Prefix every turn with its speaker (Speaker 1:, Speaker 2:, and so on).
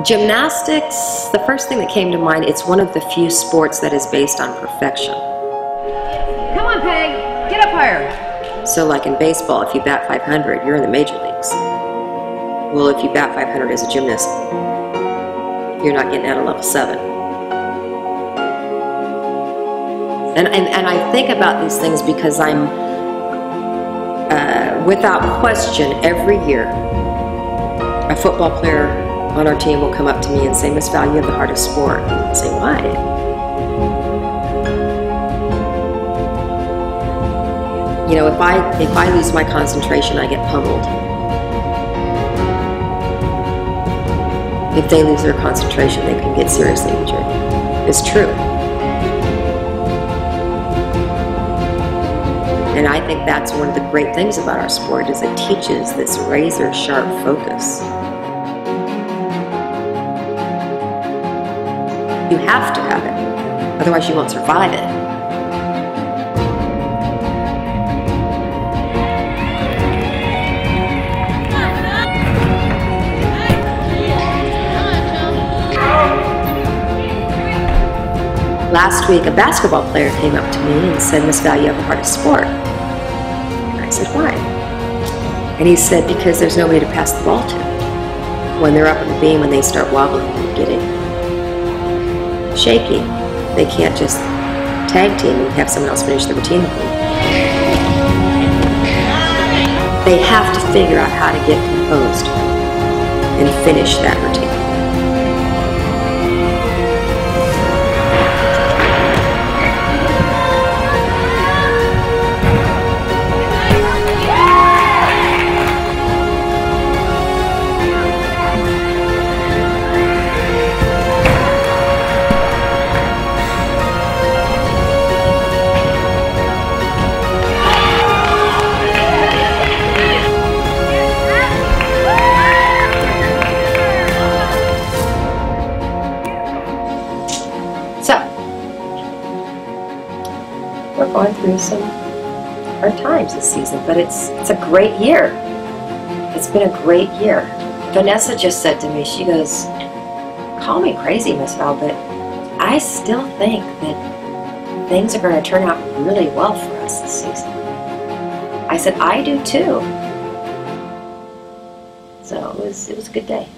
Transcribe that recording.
Speaker 1: Gymnastics, the first thing that came to mind, it's one of the few sports that is based on perfection.
Speaker 2: Come on, Peg. Get up higher.
Speaker 1: So, like in baseball, if you bat 500, you're in the major leagues. Well, if you bat 500 as a gymnast, you're not getting out of level 7. And, and, and I think about these things because I'm, uh, without question, every year, a football player on our team will come up to me and say, Miss Val, you have the hardest sport. I say, why? You know, if I if I lose my concentration, I get pummeled. If they lose their concentration, they can get seriously injured. It's true. And I think that's one of the great things about our sport is it teaches this razor sharp focus. You have to have it, otherwise you won't survive it. Last week, a basketball player came up to me and said, Miss Val, you have the hardest sport. And I said, why? And he said, because there's nobody to pass the ball to. When they're up in the beam, when they start wobbling and getting shaky, they can't just tag team and have someone else finish the routine with them. They have to figure out how to get composed and finish that routine. We're going through some hard times this season, but it's it's a great year. It's been a great year. Vanessa just said to me, she goes, "Call me crazy, Miss Val, but I still think that things are going to turn out really well for us this season." I said, "I do too." So it was it was a good day.